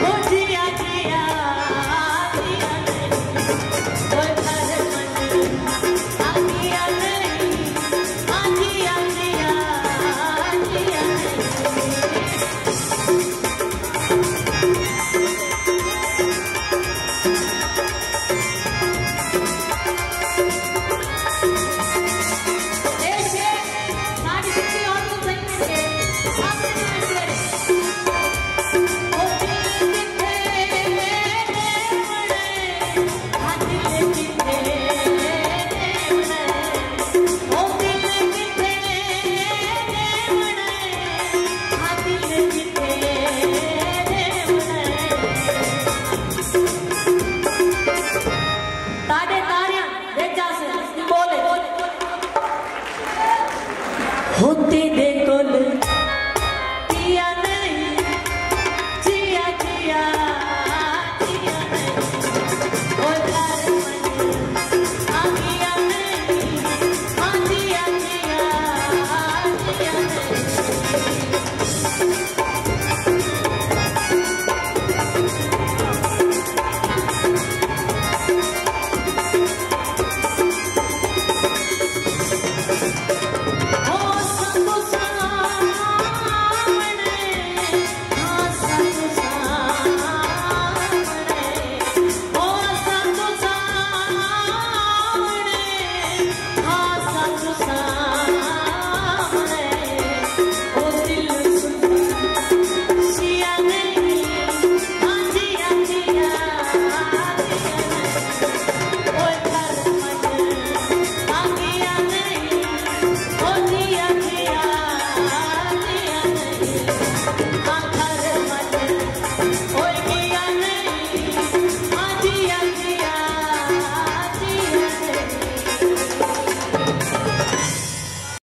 Вот হতে দে